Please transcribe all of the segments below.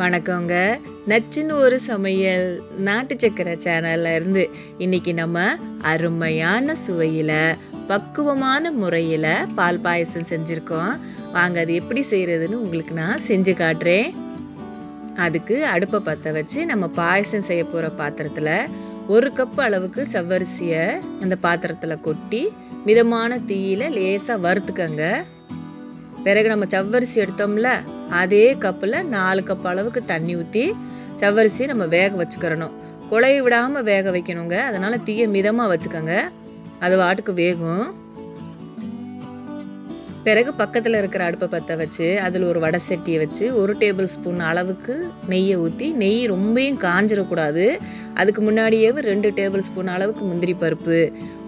வணக்கங்க. நச்சுன்னு ஒரு சமையல் நாட்டு சக்கரை சேனல்ல இருந்து இன்னைக்கு நம்ம அருமையான சுவையில் பக்குவமான முறையில் பால் பாயசம் செஞ்சுருக்கோம். வாங்க அது எப்படி செய்கிறதுன்னு உங்களுக்கு நான் செஞ்சு காட்டுறேன். அதுக்கு அடுப்பை பற்ற வச்சு நம்ம பாயசம் செய்ய போகிற பாத்திரத்தில் ஒரு கப் அளவுக்கு செவ்வரிசியை அந்த பாத்திரத்தில் கொட்டி மிதமான தீயில லேசாக வறுத்துக்கங்க. பிறகு நம்ம சவ்வரிசி எடுத்தோம்ல அதே கப்பில் நாலு கப் அளவுக்கு தண்ணி ஊற்றி சவ்வரிசி நம்ம வேக வச்சுக்கிறணும். குழைய விடாமல் வேக வைக்கணுங்க. அதனால் தீயை மிதமாக வச்சுக்கோங்க. அது வாட்டுக்கு வேகும். பிறகு பக்கத்தில் இருக்கிற அடுப்பை பற்ற வச்சு அதில் ஒரு வடை சட்டியை வச்சு ஒரு டேபிள் ஸ்பூன் அளவுக்கு நெய்யை ஊற்றி நெய் ரொம்பையும் காஞ்சிடக்கூடாது அதுக்கு முன்னாடியே ரெண்டு டேபிள் ஸ்பூன் அளவுக்கு முந்திரி பருப்பு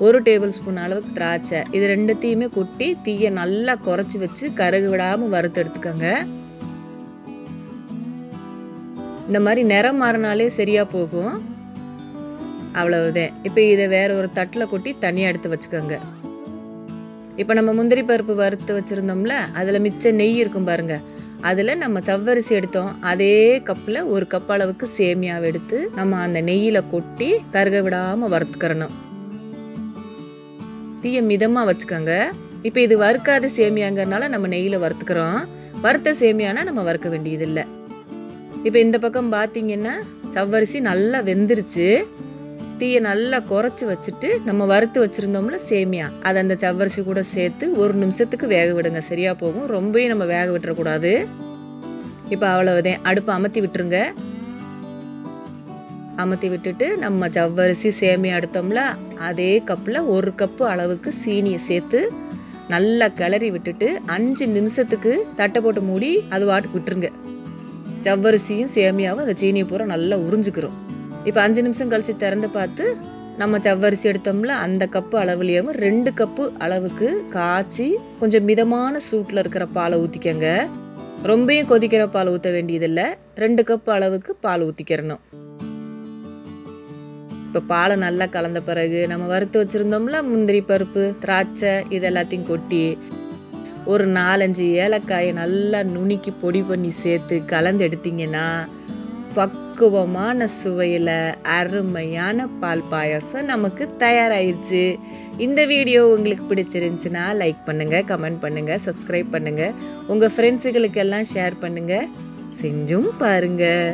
ஒரு டேபிள் ஸ்பூன் அளவுக்கு திராட்சை. இது ரெண்டுத்தையுமே கொட்டி தீயை நல்லா குறைச்சி வச்சு கருகு விடாமல் வறுத்து எடுத்துக்கோங்க. இந்த மாதிரி நிறம் மாறினாலே சரியாக போகும். அவ்வளவுதான். இப்போ இதை வேற ஒரு தட்டில் கொட்டி தனியாக எடுத்து வச்சுக்கோங்க. இப்போ நம்ம முந்திரி பருப்பு வறுத்து வச்சுருந்தோம்ல அதில் மிச்ச நெய் இருக்கும் பாருங்க. அதில் நம்ம சவ்வரிசி எடுத்தோம். அதே கப்பில் ஒரு கப் அளவுக்கு சேமியாவை எடுத்து நம்ம அந்த நெய்யில் கொட்டி கருக விடாமல் வறுத்துக்கிறணும். தீயை மிதமாக வச்சுக்கோங்க. இப்போ இது வறுக்காத சேமியாங்கிறனால நம்ம நெய்யில் வறுத்துக்கிறோம். வறுத்த சேமியானா நம்ம வறுக்க வேண்டியதில்லை. இப்போ இந்த பக்கம் பார்த்தீங்கன்னா சவ்வரிசி நல்லா வெந்துருச்சு. தீயை நல்லா குறைச்சி வச்சுட்டு நம்ம வறுத்து வச்சுருந்தோம்ல சேமியா அதை அந்த சவ்வரிசி கூட சேர்த்து ஒரு நிமிஷத்துக்கு வேக விடுங்க. சரியாக போகும். ரொம்பவே நம்ம வேக விட்டுறக்கூடாது. இப்போ அவ்வளவுதான். அடுப்பை அமர்த்தி விட்டுருங்க. அமர்த்தி விட்டுட்டு நம்ம சவ்வரிசி சேமியா எடுத்தோம்ல அதே கப்பில் ஒரு கப்பு அளவுக்கு சீனியை சேர்த்து நல்லா கிளறி விட்டுட்டு அஞ்சு நிமிஷத்துக்கு தட்டை போட்டு மூடி அது வாட்டுக்கு விட்டுருங்க. ஜவ்வரிசியும் சேமியாவும் அந்த சீனியை பூரா நல்லா உறிஞ்சிக்கிறோம். இப்போ அஞ்சு நிமிஷம் கழித்து திறந்து பார்த்து நம்ம சவ்வரிசி எடுத்தோம்ல அந்த கப்பு அளவுலேயும் ரெண்டு கப்பு அளவுக்கு காய்ச்சி கொஞ்சம் மிதமான சூட்டில் இருக்கிற பாலை ஊற்றிக்கங்க ரொம்பையும் கொதிக்கிற பால் ஊற்ற வேண்டியதில்லை. ரெண்டு கப்பு அளவுக்கு பால் ஊற்றிக்கிறணும் இப்போ பாலை நல்லா கலந்த பிறகு நம்ம வறுத்து வச்சுருந்தோம்ல முந்திரி பருப்பு திராட்சை இது எல்லாத்தையும் கொட்டி ஒரு நாலஞ்சு ஏலக்காயை நல்லா நுணுக்கி பொடி பண்ணி சேர்த்து கலந்து எடுத்திங்கன்னா பக்குவமான சுவையில் அருமையான பால் பாயாசம் நமக்கு தயாராயிருச்சு. இந்த வீடியோ உங்களுக்கு பிடிச்சிருந்துச்சுன்னா லைக் பண்ணுங்கள் கமெண்ட் பண்ணுங்கள் சப்ஸ்கிரைப் பண்ணுங்கள் உங்கள் ஃப்ரெண்ட்ஸுகளுக்கெல்லாம் ஷேர் பண்ணுங்கள் செஞ்சும் பாருங்கள்